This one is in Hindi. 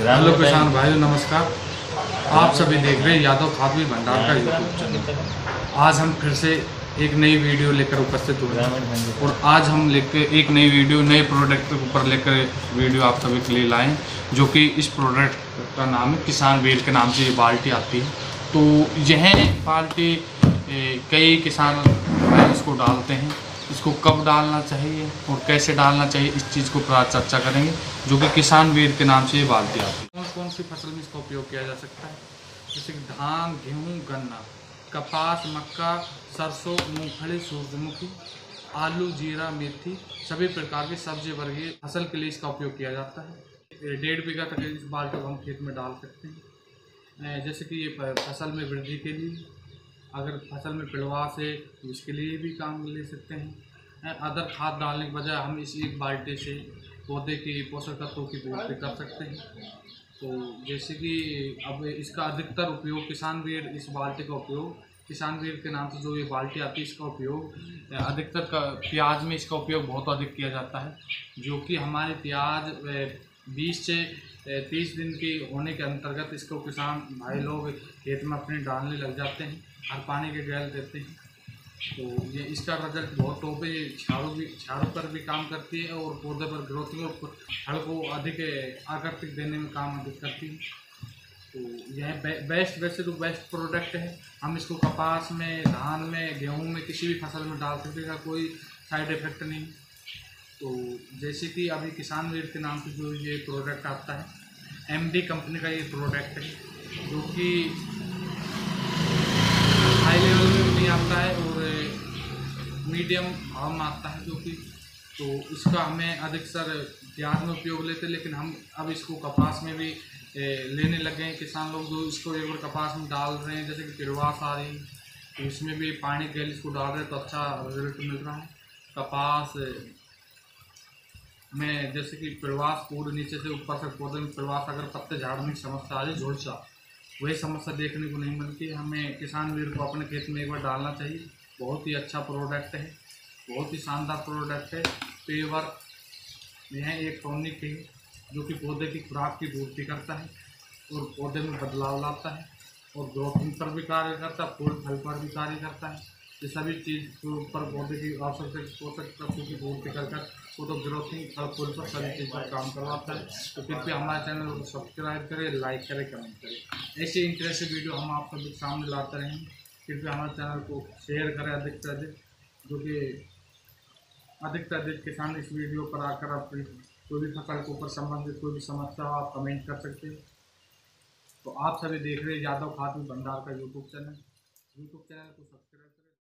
हेलो किसान भाइयों नमस्कार। आप सभी देख रहे हैं यादव खादवी भंडार का यूट्यूब चैनल आज हम फिर से एक नई वीडियो लेकर उपस्थित हुए हैं। और आज हम लेकर एक नई वीडियो नए प्रोडक्ट के ऊपर लेकर वीडियो आप सभी के लिए लाएँ जो कि इस प्रोडक्ट का नाम है किसान वीर के नाम से ये बाल्टी आती है। तो यह बाल्टी कई किसान इसको डालते हैं। इसको कब डालना चाहिए और कैसे डालना चाहिए, इस चीज़ को चर्चा करेंगे, जो कि किसान वीर के नाम से ये बाल्टी आती है कौन कौन सी फ़सल में इसका उपयोग किया जा सकता है? जैसे कि धान, गेहूँ, गन्ना, कपास, मक्का, सरसों, मूंगफली, सूरजमुखी, आलू, जीरा, मेथी, सभी प्रकार की सब्ज़ी वर्गीय फ़सल के लिए इसका उपयोग किया जाता है। डेढ़ बीघा तक इस बाल्टी को हम खेत में डाल सकते हैं। जैसे कि ये फ़सल में वृद्धि के लिए अगर फ़सल में पिड़वास है तो इसके लिए भी काम ले सकते हैं। अदर खाद डालने के बजाय हम इस एक बाल्टी से पौधे की पोषक तत्वों की पूर्ति कर सकते हैं। तो जैसे कि अब इसका अधिकतर उपयोग किसान वीर इस बाल्टी का उपयोग किसान वीर के नाम से जो ये बाल्टी आती है इसका उपयोग अधिकतर का प्याज में इसका उपयोग बहुत अधिक किया जाता है जो कि हमारे प्याज बीस से तीस दिन के होने के अंतर्गत इसको किसान भाई लोग खेत में अपने डालने लग जाते हैं। हर पानी के गैल देते हैं। तो ये इसका रिज़ल्ट बहुत टॉप छाड़ों भी छाड़ों पर भी काम करती है और पौधे पर ग्रोथिंग और फल को अधिक आकर्षित देने में काम अधिक करती है। तो यह बे, बेस्ट वैसे तो बेस्ट प्रोडक्ट है। हम इसको कपास में धान में गेहूँ में किसी भी फ़सल में डाल सकते हैं कोई साइड इफ़ेक्ट नहीं। तो जैसे कि अभी किसान वीर के नाम से जो ये प्रोडक्ट आता है एमडी कंपनी का ये प्रोडक्ट है जो कि हाई लेवल में नहीं आता है और मीडियम हम आता है जो कि तो इसका हमें अधिकतर प्याज में उपयोग लेते लेकिन हम अब इसको कपास में भी लेने लग गए हैं। किसान लोग जो इसको एक बार कपास में डाल रहे हैं, जैसे कि पिड़वास आ रही तो इसमें भी पानी गैल इसको डाल रहे हैं तो अच्छा रिज़ल्ट मिल रहा है। कपास में जैसे कि प्रवास पूरे नीचे से ऊपर से पौधे में प्रवास अगर पत्ते झाड़ने की समस्या आ रही झुलसा वही समस्या देखने को नहीं मिलती। हमें किसान वीर को अपने खेत में एक बार डालना चाहिए। बहुत ही अच्छा प्रोडक्ट है। बहुत ही शानदार प्रोडक्ट है। पेवर यह एक टॉनिक है, जो कि पौधे की खुराक की पूर्ति करता है और पौधे में बदलाव लाता है और ग्रोथिंग पर भी कार्य करता है, फूल, फल पर भी कार्य करता है। ये सभी चीज़ के ऊपर पौधे की आवश्यक पोषक तत्वों की पूर्ति कर कर वो तो ग्रोथिंग फल फूल पर सभी चीज़ पर काम करवाता है। तो फिर भी हमारे चैनल को सब्सक्राइब करें लाइक करें कमेंट करें। ऐसी इंटरेस्टिंग वीडियो हम आप सभी सामने लाते रहेंगे। फिर भी हमारे चैनल को शेयर करें अधिक से अधिक, जो कि अधिक से अधिक किसान इस वीडियो पर आकर अपनी कोई भी फ़सल के ऊपर संबंधित कोई भी समस्या हो, आप कमेंट कर सकते हैं। तो आप सभी देख रहे हैं यादव खातू भंडार का यूट्यूब चैनल यूट्यूब चैनल को सब्सक्राइब करें।